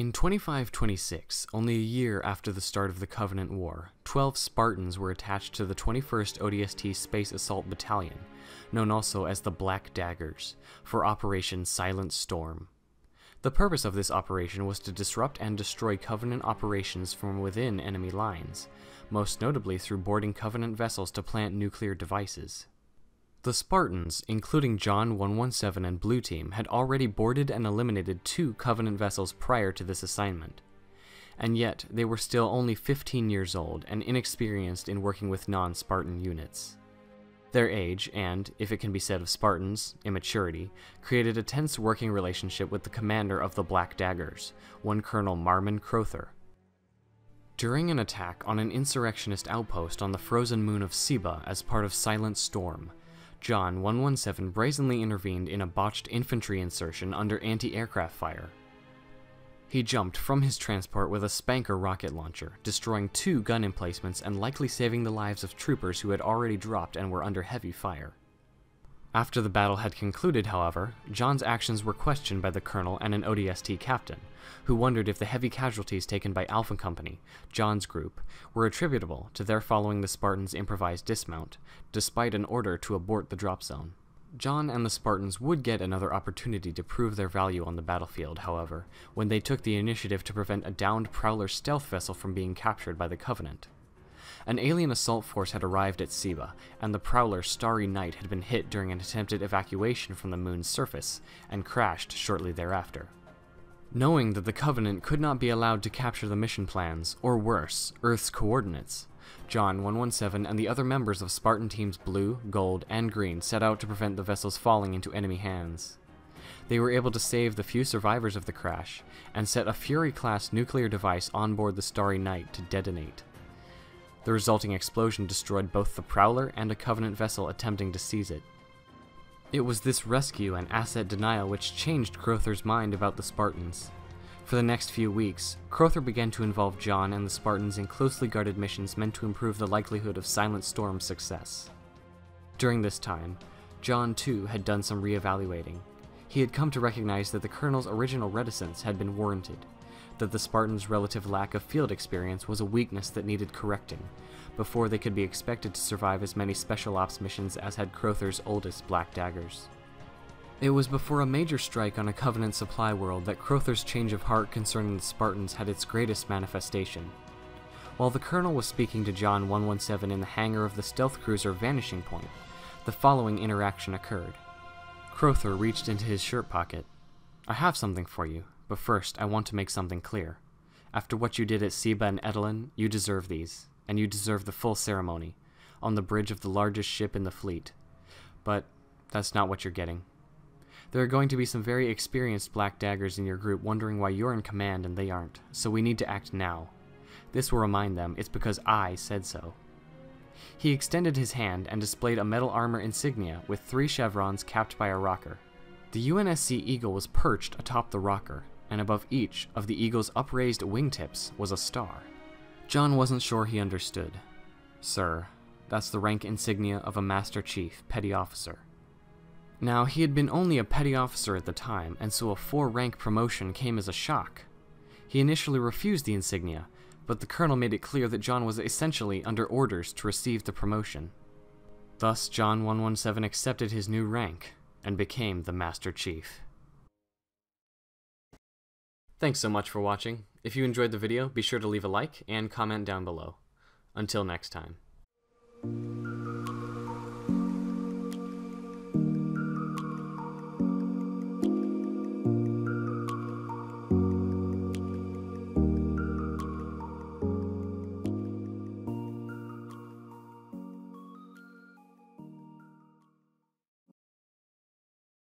In 2526, only a year after the start of the Covenant War, 12 Spartans were attached to the 21st ODST Space Assault Battalion, known also as the Black Daggers, for Operation Silent Storm. The purpose of this operation was to disrupt and destroy Covenant operations from within enemy lines, most notably through boarding Covenant vessels to plant nuclear devices. The Spartans, including John 117 and Blue Team, had already boarded and eliminated two Covenant vessels prior to this assignment. And yet, they were still only 15 years old and inexperienced in working with non Spartan units. Their age, and, if it can be said of Spartans, immaturity, created a tense working relationship with the commander of the Black Daggers, one Colonel Marmon Crowther. During an attack on an insurrectionist outpost on the frozen moon of Seba as part of Silent Storm, John 117 brazenly intervened in a botched infantry insertion under anti aircraft fire. He jumped from his transport with a SPNKr rocket launcher, destroying two gun emplacements and likely saving the lives of troopers who had already dropped and were under heavy fire. After the battle had concluded, however, John's actions were questioned by the colonel and an ODST captain, who wondered if the heavy casualties taken by Alpha Company, John's group, were attributable to their following the Spartans' improvised dismount, despite an order to abort the drop zone. John and the Spartans would get another opportunity to prove their value on the battlefield, however, when they took the initiative to prevent a downed Prowler stealth vessel from being captured by the Covenant. An alien assault force had arrived at Seba, and the Prowler Starry Night had been hit during an attempted evacuation from the moon's surface, and crashed shortly thereafter. Knowing that the Covenant could not be allowed to capture the mission plans, or worse, Earth's coordinates, John 117 and the other members of Spartan Teams Blue, Gold, and Green set out to prevent the vessels falling into enemy hands. They were able to save the few survivors of the crash, and set a Fury-class nuclear device on board the Starry Night to detonate. The resulting explosion destroyed both the Prowler and a Covenant vessel attempting to seize it. It was this rescue and asset denial which changed Crowther's mind about the Spartans. For the next few weeks, Crowther began to involve John and the Spartans in closely guarded missions meant to improve the likelihood of Silent Storm's success. During this time, John too had done some reevaluating. He had come to recognize that the Colonel's original reticence had been warranted, that the Spartans' relative lack of field experience was a weakness that needed correcting, before they could be expected to survive as many special ops missions as had Crowther's oldest Black Daggers. It was before a major strike on a Covenant supply world that Crowther's change of heart concerning the Spartans had its greatest manifestation. While the Colonel was speaking to John 117 in the hangar of the stealth cruiser Vanishing Point, the following interaction occurred. Crowther reached into his shirt pocket. I have something for you, but first I want to make something clear. After what you did at Seba and Edelin, you deserve these, and you deserve the full ceremony, on the bridge of the largest ship in the fleet. But that's not what you're getting. There are going to be some very experienced Black Daggers in your group wondering why you're in command and they aren't, so we need to act now. This will remind them it's because I said so. He extended his hand and displayed a metal armor insignia with three chevrons capped by a rocker. The UNSC Eagle was perched atop the rocker, and above each of the Eagle's upraised wingtips was a star. John wasn't sure he understood. Sir, that's the rank insignia of a Master Chief, Petty Officer. Now, he had been only a petty officer at the time, and so a four rank promotion came as a shock. He initially refused the insignia, but the colonel made it clear that John was essentially under orders to receive the promotion. Thus, John 117 accepted his new rank and became the Master Chief. Thanks so much for watching. If you enjoyed the video, be sure to leave a like and comment down below. Until next time.